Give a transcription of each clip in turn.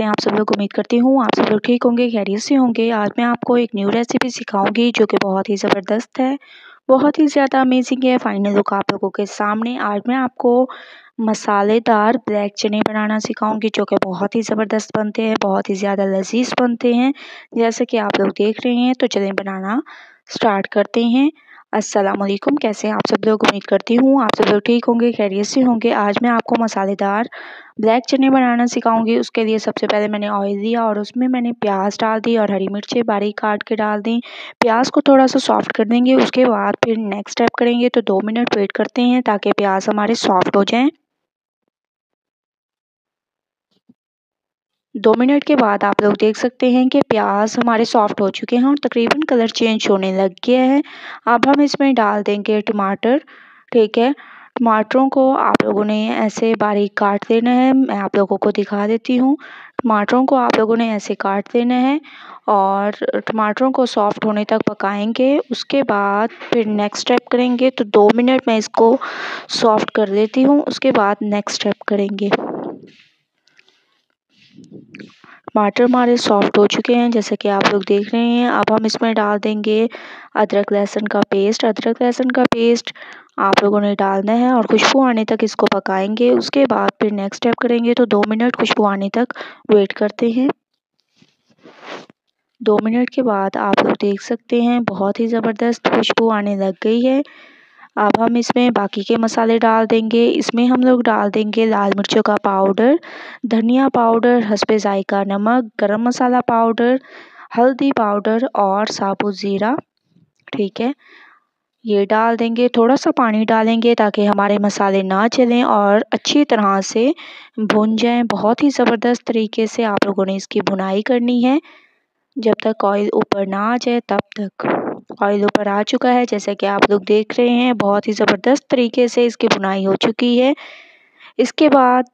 हैं आप सब लोग उम्मीद करती हूँ आप सब लोग ठीक होंगे, खैरियत से होंगे। आज मैं आपको एक न्यू रेसिपी सिखाऊँगी जो कि बहुत ही ज़बरदस्त है, बहुत ही ज़्यादा अमेजिंग है। फाइनल लुक आप लोगों के सामने। आज मैं आपको मसालेदार ब्लैक चने बनाना सिखाऊँगी जो कि बहुत ही ज़बरदस्त बनते हैं, बहुत ही ज़्यादा लजीज बनते हैं। जैसे कि आप लोग देख रहे हैं तो चलें बनाना स्टार्ट करते हैं। अस्सलाम वालेकुम, कैसे हैं आप सब लोग? उम्मीद करती हूँ आप सब लोग ठीक होंगे, खैरियत से होंगे। आज मैं आपको मसालेदार ब्लैक चने बनाना सिखाऊँगी। उसके लिए सबसे पहले मैंने ऑयल दिया और उसमें मैंने प्याज डाल दी और हरी मिर्चें बारीक काट के डाल दी। प्याज को थोड़ा सा सॉफ्ट कर देंगे, उसके बाद फिर नेक्स्ट स्टेप करेंगे तो दो मिनट वेट करते हैं ताकि प्याज हमारे सॉफ्ट हो जाएँ। दो मिनट के बाद आप लोग देख सकते हैं कि प्याज हमारे सॉफ्ट हो चुके हैं और तकरीबन कलर चेंज होने लग गया है। अब हम इसमें डाल देंगे टमाटर, ठीक है? टमाटरों को आप लोगों ने ऐसे बारीक काट देना है। मैं आप लोगों को दिखा देती हूँ। टमाटरों को आप लोगों ने ऐसे काट देना है और टमाटरों को सॉफ्ट होने तक पकाएँगे। उसके बाद फिर नेक्स्ट स्टेप करेंगे। तो दो मिनट मैं इसको सॉफ्ट कर देती हूँ। उसके बाद नेक्स्ट स्टेप करेंगे। टमाटर हमारे सॉफ्ट हो चुके हैं, जैसे कि आप लोग देख रहे हैं। अब हम इसमें डाल देंगे अदरक, लहसुन का पेस्ट अदरक, लहसुन का पेस्ट आप लोगों ने डालना है और खुशबू आने तक इसको पकाएँगे। उसके बाद फिर नेक्स्ट स्टेप करेंगे तो दो मिनट खुशबू आने तक वेट करते हैं। दो मिनट के बाद आप लोग देख सकते हैं, बहुत ही ज़बरदस्त खुशबू आने लग गई है। अब हम इसमें बाकी के मसाले डाल देंगे। इसमें हम लोग डाल देंगे लाल मिर्चों का पाउडर, धनिया पाउडर हसबे जायका नमक, गरम मसाला पाउडर, हल्दी पाउडर और साबुत ज़ीरा। ठीक है? ये डाल देंगे। थोड़ा सा पानी डालेंगे ताकि हमारे मसाले ना चलें और अच्छी तरह से भुन जाएँ। बहुत ही ज़बरदस्त तरीके से आप लोगों ने इसकी भुनाई करनी है। जब तक ऑयल ऊपर ना आ जाए, तब तक। ऑयल ऊपर आ चुका है। जैसे कि आप लोग देख रहे हैं, बहुत ही ज़बरदस्त तरीके से इसकी बुनाई हो चुकी है। इसके बाद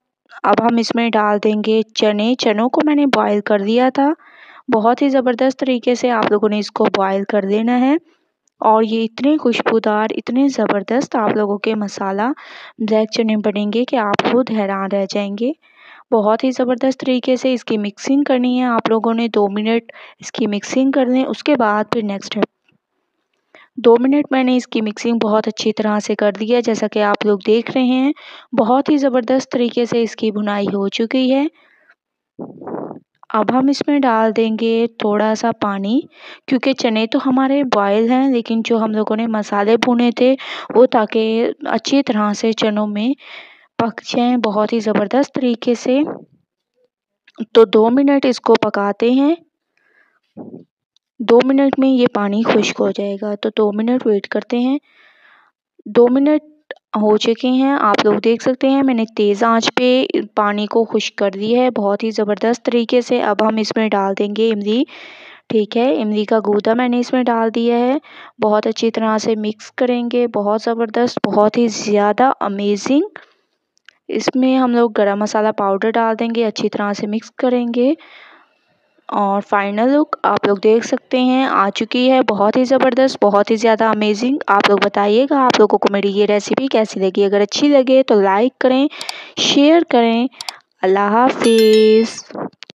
अब हम इसमें डाल देंगे चने। चनों को मैंने बॉयल कर दिया था। बहुत ही ज़बरदस्त तरीके से आप लोगों ने इसको बॉयल कर देना है। और ये इतने खुशबूदार, इतने ज़बरदस्त आप लोगों के मसाला ब्लैक चने बनेंगे कि आप खुद हैरान रह जाएँगे। बहुत ही ज़बरदस्त तरीके से इसकी मिक्सिंग करनी है। आप लोगों ने दो मिनट इसकी मिक्सिंग कर लें। उसके बाद फिर नेक्स्ट है दो मिनट मैंने इसकी मिक्सिंग बहुत अच्छी तरह से कर दी है, जैसा कि आप लोग देख रहे हैं। बहुत ही ज़बरदस्त तरीके से इसकी बुनाई हो चुकी है। अब हम इसमें डाल देंगे थोड़ा सा पानी, क्योंकि चने तो हमारे बॉयल हैं, लेकिन जो हम लोगों ने मसाले भुने थे, वो ताकि अच्छी तरह से चनों में पक जाएँ बहुत ही ज़बरदस्त तरीके से। तो दो मिनट इसको पकाते हैं। दो मिनट में ये पानी खुश्क हो जाएगा। तो दो मिनट वेट करते हैं। दो मिनट हो चुके हैं। आप लोग देख सकते हैं, मैंने तेज़ आँच पे पानी को खुश्क कर दिया है। बहुत ही ज़बरदस्त तरीके से। अब हम इसमें डाल देंगे इमली। ठीक है, इमली का गूदा मैंने इसमें डाल दिया है। बहुत अच्छी तरह से मिक्स करेंगे। बहुत ज़बरदस्त, बहुत ही ज़्यादा अमेजिंग इसमें हम लोग गरम मसाला पाउडर डाल देंगे। अच्छी तरह से मिक्स करेंगे। और फाइनल लुक आप लोग देख सकते हैं, आ चुकी है, बहुत ही ज़बरदस्त, बहुत ही ज़्यादा अमेजिंग आप लोग बताइएगा, आप लोगों को मेरी ये रेसिपी कैसी लगी? अगर अच्छी लगे तो लाइक करें शेयर करें। अल्लाह हाफिज़।